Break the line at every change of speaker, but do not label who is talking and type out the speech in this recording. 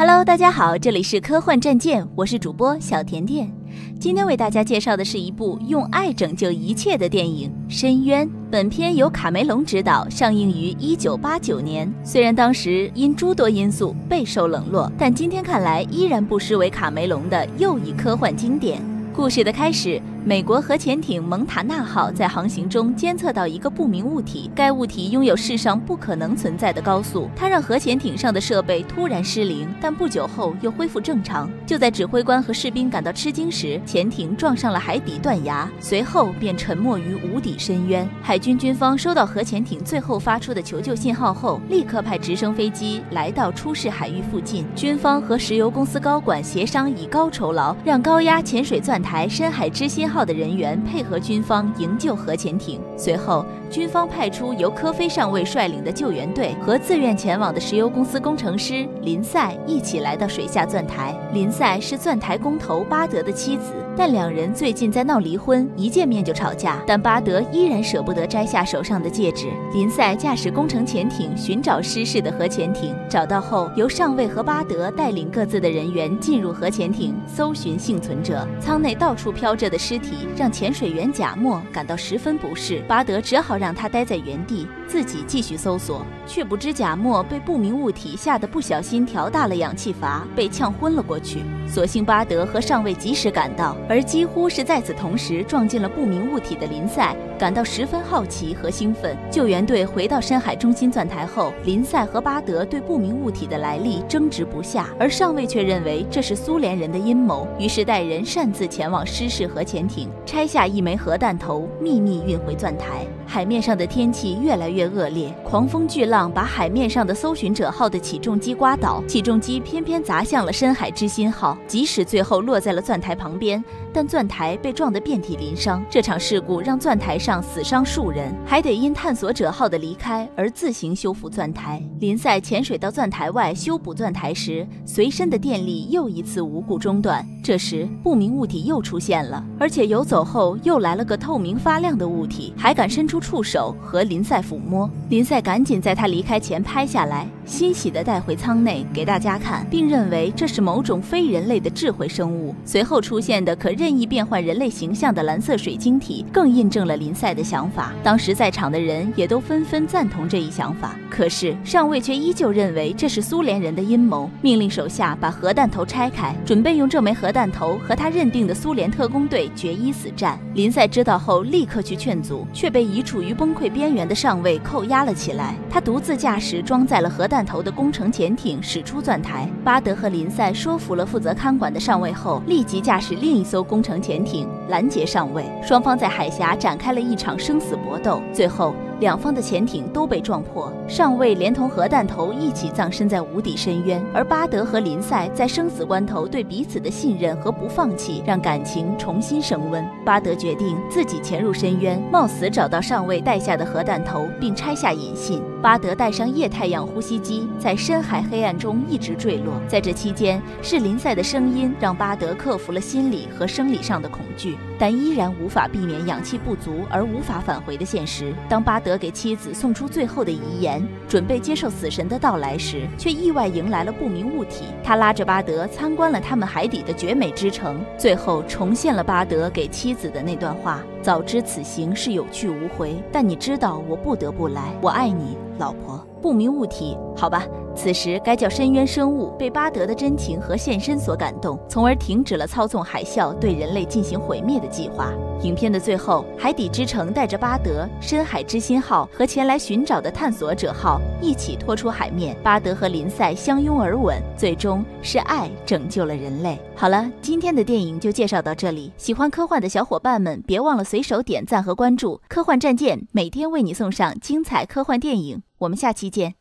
Hello，大家好，这里是科幻战舰，我是主播小甜甜。今天为大家介绍的是一部用爱拯救一切的电影《深渊》。本片由卡梅隆执导，上映于1989年。虽然当时因诸多因素备受冷落，但今天看来依然不失为卡梅隆的又一科幻经典。故事的开始。美国核潜艇蒙塔纳号在航行中监测到一个不明物体，该物体拥有世上不可能存在的高速，它让核潜艇上的设备突然失灵，但不久后又恢复正常。就在指挥官和士兵感到吃惊时，潜艇撞上了海底断崖，随后便沉没于无底深渊。海军军方收到核潜艇最后发出的求救信号后，立刻派直升飞机来到出事海域附近。军方和石油公司高管协商以高酬劳，让高压潜水钻台深海之心 号的人员配合军方营救核潜艇。随后，军方派出由科菲上尉率领的救援队和自愿前往的石油公司工程师林赛一起来到水下钻台。林赛是钻台工头巴德的妻子，但两人最近在闹离婚，一见面就吵架。但巴德依然舍不得摘下手上的戒指。林赛驾驶工程潜艇寻找失事的核潜艇，找到后，由上尉和巴德带领各自的人员进入核潜艇搜寻幸存者。舱内到处飘着的尸体。让潜水员贾默感到十分不适，巴德只好让他待在原地，自己继续搜索。却不知贾默被不明物体吓得不小心调大了氧气阀，被呛昏了过去。所幸巴德和上尉及时赶到，而几乎是在此同时撞进了不明物体的林赛感到十分好奇和兴奋。救援队回到深海中心钻台后，林赛和巴德对不明物体的来历争执不下，而上尉却认为这是苏联人的阴谋，于是带人擅自前往失事核潜艇。拆下一枚核弹头，秘密运回钻台。海面上的天气越来越恶劣，狂风巨浪把海面上的搜寻者号的起重机刮倒，起重机偏偏砸向了深海之心号。即使最后落在了钻台旁边，但钻台被撞得遍体鳞伤。这场事故让钻台上死伤数人，还得因探索者号的离开而自行修复钻台。林赛潜水到钻台外修补钻台时，随身的电力又一次无故中断。这时，不明物体又出现了，而且游走后又来了个透明发亮的物体，还敢伸出触手和林赛抚摸。林赛赶紧在他离开前拍下来，欣喜地带回舱内给大家看，并认为这是某种非人类的智慧生物。随后出现的可任意变换人类形象的蓝色水晶体，更印证了林赛的想法。当时在场的人也都纷纷赞同这一想法。可是上尉却依旧认为这是苏联人的阴谋，命令手下把核弹头拆开，准备用这枚核。弹头和他认定的苏联特工队决一死战。林赛知道后，立刻去劝阻，却被已处于崩溃边缘的上尉扣押了起来。他独自驾驶装载了核弹头的工程潜艇驶出钻台。巴德和林赛说服了负责看管的上尉后，立即驾驶另一艘工程潜艇拦截上尉。双方在海峡展开了一场生死搏斗，最后。两方的潜艇都被撞破，上尉连同核弹头一起葬身在无底深渊，而巴德和林赛在生死关头对彼此的信任和不放弃，让感情重新升温。巴德决定自己潜入深渊，冒死找到上尉带下的核弹头，并拆下引信。巴德带上液态氧呼吸机，在深海黑暗中一直坠落。在这期间，是林赛的声音让巴德克服了心理和生理上的恐惧，但依然无法避免氧气不足而无法返回的现实。当巴德德给妻子送出最后的遗言，准备接受死神的到来时，却意外迎来了不明物体。他拉着巴德参观了他们海底的绝美之城，最后重现了巴德给妻子的那段话：“早知此行是有去无回，但你知道我不得不来。我爱你，老婆。”不明物体，好吧。此时，该叫深渊生物被巴德的真情和献身所感动，从而停止了操纵海啸对人类进行毁灭的计划。影片的最后，海底之城带着巴德、深海之心号和前来寻找的探索者号一起拖出海面。巴德和林赛相拥而吻，最终是爱拯救了人类。好了，今天的电影就介绍到这里。喜欢科幻的小伙伴们，别忘了随手点赞和关注科幻战舰，每天为你送上精彩科幻电影。我们下期见。